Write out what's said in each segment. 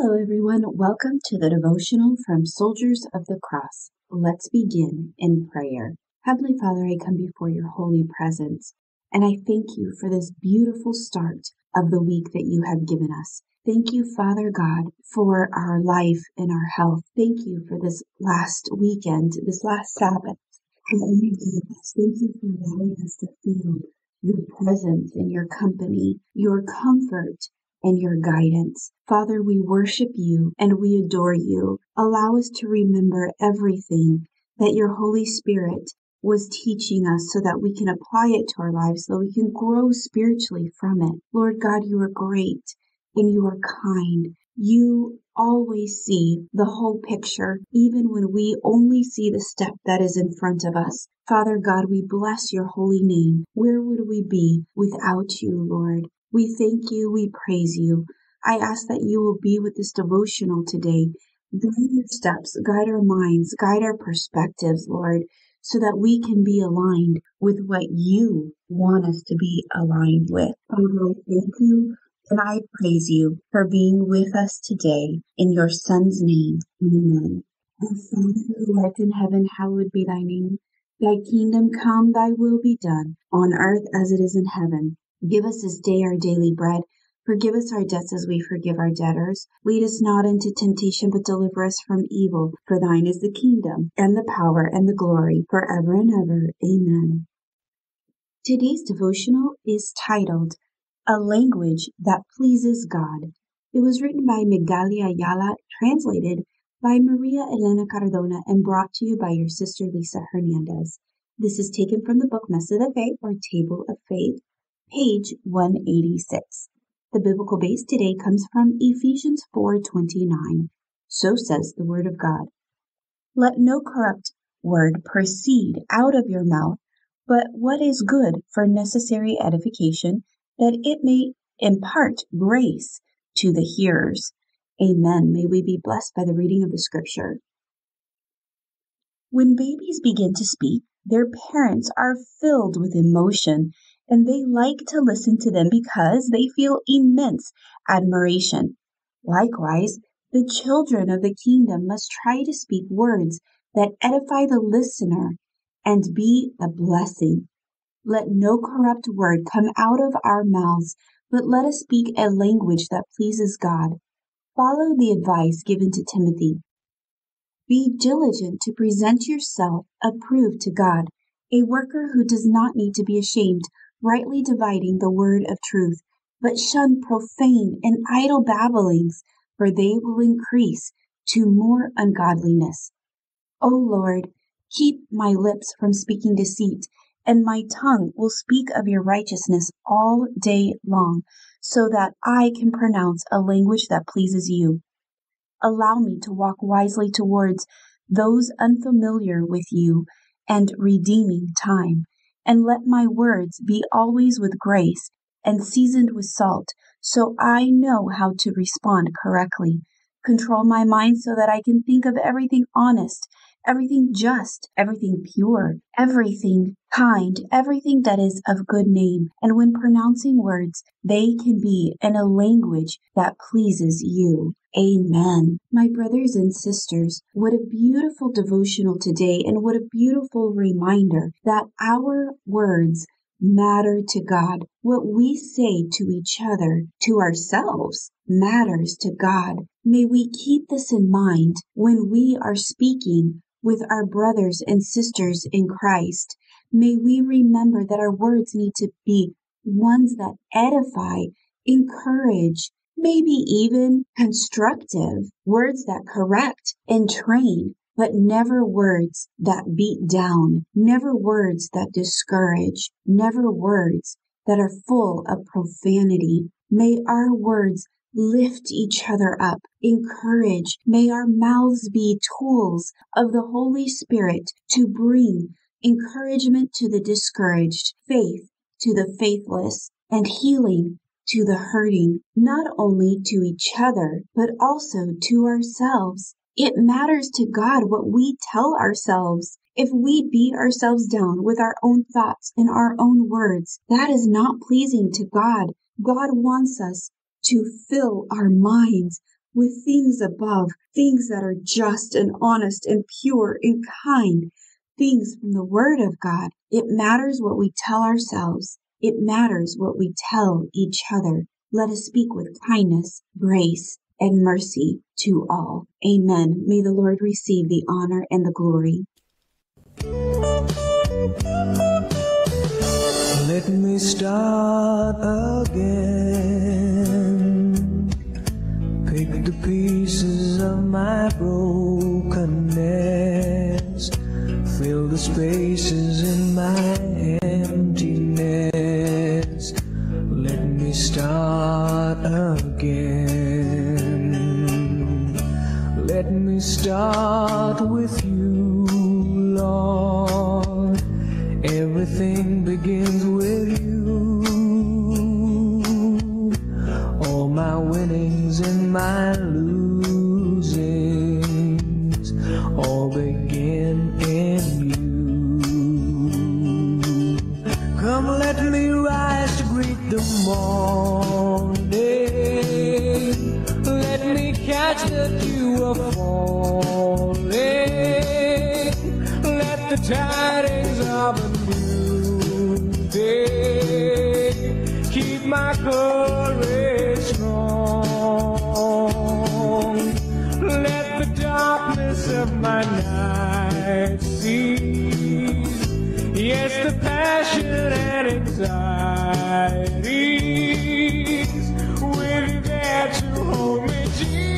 Hello, everyone. Welcome to the devotional from Soldiers of the Cross. Let's begin in prayer. Heavenly Father, I come before your holy presence, and I thank you for this beautiful start of the week that you have given us. Thank you, Father God, for our life and our health. Thank you for this last weekend, this last Sabbath that you gave us. Thank you for allowing us to feel your presence and your company, your comfort and your guidance. Father, we worship you and we adore you. Allow us to remember everything that your Holy Spirit was teaching us so that we can apply it to our lives, so we can grow spiritually from it. Lord God, you are great and you are kind. You always see the whole picture, even when we only see the step that is in front of us. Father God, we bless your holy name. Where would we be without you, Lord? We thank you, we praise you. I ask that you will be with this devotional today. Guide our steps, guide our minds, guide our perspectives, Lord, so that we can be aligned with what you want us to be aligned with. Father, I thank you and I praise you for being with us today. In your Son's name, amen. Father who art in heaven, hallowed be thy name. Thy kingdom come, thy will be done, on earth as it is in heaven. Give us this day our daily bread. Forgive us our debts as we forgive our debtors. Lead us not into temptation, but deliver us from evil. For thine is the kingdom, and the power, and the glory, forever and ever. Amen. Today's devotional is titled, A Language That Pleases God. It was written by Migali Ayala, translated by Maria Elena Cardona, and brought to you by your sister Lisa Hernandez. This is taken from the book Mesa de Fe, or Table of Faith, page 186. The biblical base today comes from Ephesians 4:29. So says the word of God. Let no corrupt word proceed out of your mouth, but what is good for necessary edification, that it may impart grace to the hearers. Amen. May we be blessed by the reading of the scripture. When babies begin to speak, their parents are filled with emotion and they like to listen to them because they feel immense admiration. Likewise, the children of the kingdom must try to speak words that edify the listener and be a blessing. Let no corrupt word come out of our mouths, but let us speak a language that pleases God. Follow the advice given to Timothy. Be diligent to present yourself approved to God, a worker who does not need to be ashamed, rightly dividing the word of truth. But shun profane and idle babblings, for they will increase to more ungodliness. O Lord, keep my lips from speaking deceit, and my tongue will speak of your righteousness all day long, so that I can pronounce a language that pleases you. Allow me to walk wisely towards those unfamiliar with you and redeeming time and let my words be always with grace and seasoned with salt, so I know how to respond correctly. Control my mind so that I can think of everything honest, everything just, everything pure, everything kind, everything that is of good name. And when pronouncing words, they can be in a language that pleases you. Amen. My brothers and sisters, what a beautiful devotional today, and what a beautiful reminder that our words matter to God. What we say to each other, to ourselves, matters to God. May we keep this in mind when we are speaking with our brothers and sisters in Christ. May we remember that our words need to be ones that edify, encourage, maybe even constructive, words that correct and train, but never words that beat down, never words that discourage, never words that are full of profanity. May our words lift each other up, encourage. May our mouths be tools of the Holy Spirit to bring encouragement to the discouraged, faith to the faithless, and healing to the hurting, not only to each other, but also to ourselves. It matters to God what we tell ourselves. If we beat ourselves down with our own thoughts and our own words, that is not pleasing to God. God wants us to fill our minds with things above, things that are just and honest and pure and kind, things from the Word of God. It matters what we tell ourselves. It matters what we tell each other. Let us speak with kindness, grace, and mercy to all. Amen. May the Lord receive the honor and the glory. Let me start again. Pick the pieces of my brokenness. Fill the spaces in my emptiness. Start again. Let me start with you, Lord. Everything begins with you. All my winnings and my losings of a new day keep my courage strong. Let the darkness of my night cease. Yes, the passion and anxieties will you there to hold me, Jesus.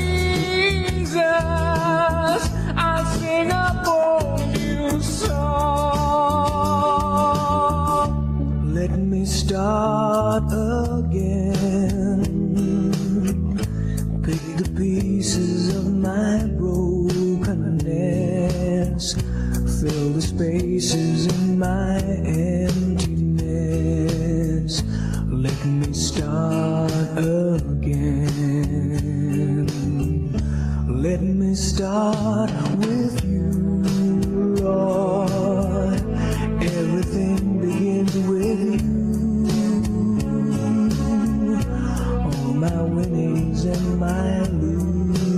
My emptiness. Let me start again. Let me start with you, Lord. Everything begins with you. All my winnings and my losings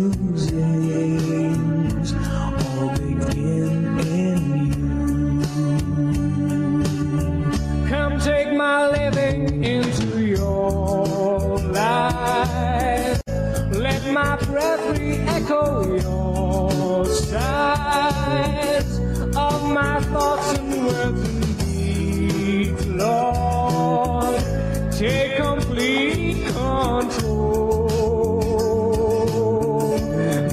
of my thoughts and words and deeds, Lord. Take complete control.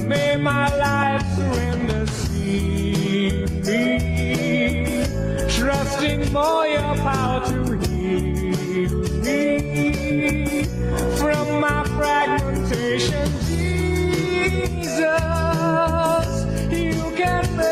May my life surrender see me, trusting for your power to heal me from my fragmentation. Jesus, you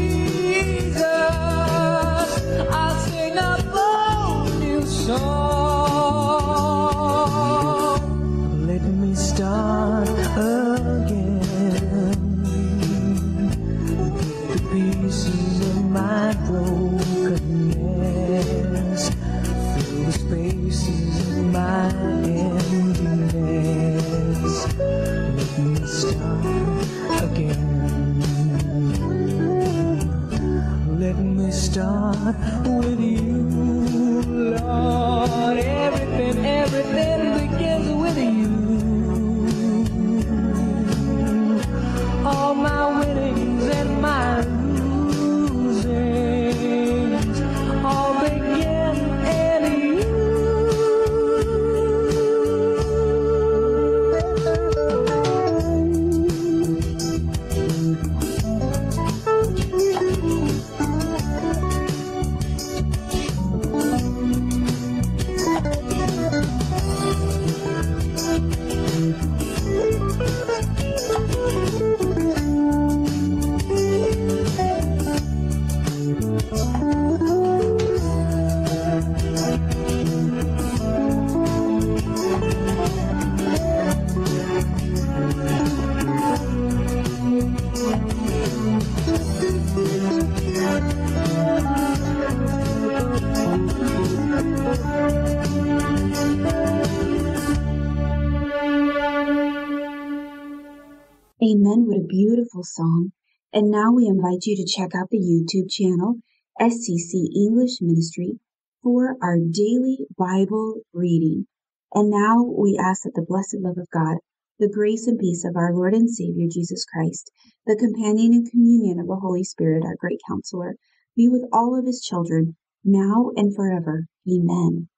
Jesus. I'll sing a bold new song. Beautiful song. And now we invite you to check out the YouTube channel, SCC English Ministry, for our daily Bible reading. And now we ask that the blessed love of God, the grace and peace of our Lord and Savior Jesus Christ, the companion and communion of the Holy Spirit, our great counselor, be with all of his children, now and forever. Amen.